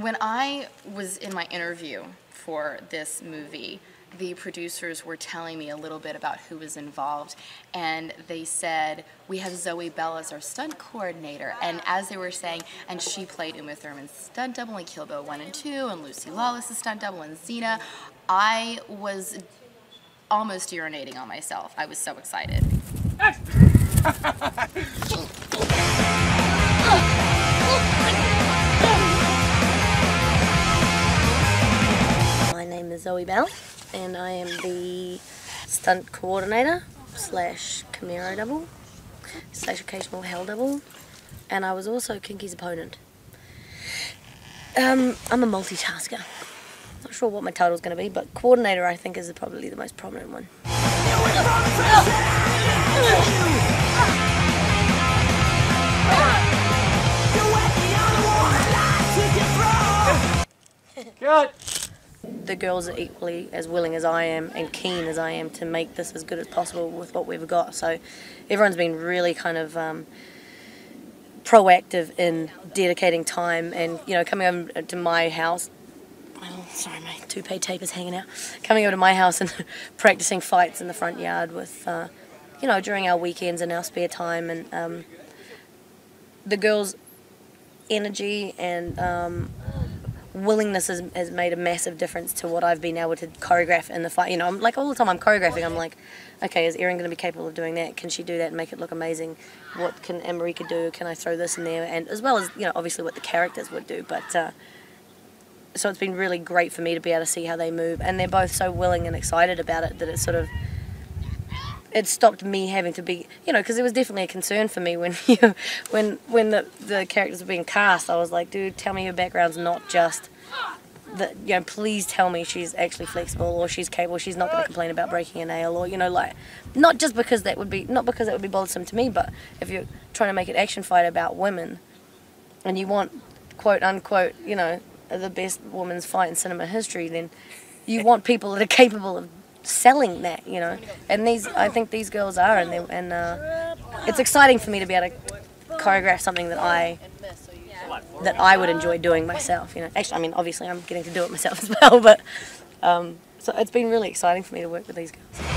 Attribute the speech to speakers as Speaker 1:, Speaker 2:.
Speaker 1: When I was in my interview for this movie, the producers were telling me a little bit about who was involved, and they said, We have Zoe Bell as our stunt coordinator. And as they were saying, and she played Uma Thurman's stunt double in Kill Bill 1 and 2, and Lucy Lawless's stunt double in Xena, I was almost urinating on myself. I was so excited.
Speaker 2: Zoe Bell, and I am the stunt coordinator slash Camero double slash occasional Hel double, and I was also Kinky's opponent. Um, I'm a multitasker. Not sure what my title's going to be, but coordinator I think is probably the most prominent one.
Speaker 3: Cut!
Speaker 2: The girls are equally as willing as I am and keen as I am to make this as good as possible with what we've got. So everyone's been really kind of um, proactive in dedicating time and, you know, coming over to my house. Oh, sorry, my toupee tape is hanging out. Coming over to my house and practicing fights in the front yard with, uh, you know, during our weekends and our spare time. And um, the girls' energy and um, willingness has, has made a massive difference to what I've been able to choreograph in the fight. You know, I'm like all the time I'm choreographing. I'm like, okay, is Erin going to be capable of doing that? Can she do that and make it look amazing? What can America do? Can I throw this in there? And as well as you know, obviously what the characters would do. But uh, so it's been really great for me to be able to see how they move, and they're both so willing and excited about it that it's sort of it stopped me having to be, you know, because it was definitely a concern for me when you, when when the the characters were being cast. I was like, dude, tell me her background's not just that. You know, please tell me she's actually flexible or she's capable. She's not going to complain about breaking a nail or you know, like not just because that would be not because that would be bothersome to me, but if you're trying to make an action fight about women, and you want quote unquote, you know, the best women's fight in cinema history, then you want people that are capable of selling that, you know. And these, I think these girls are, and and uh, it's exciting for me to be able to choreograph something that I that I would enjoy doing myself. You know, actually, I mean, obviously, I'm getting to do it myself as well, but um, so it's been really exciting for me to work with these girls.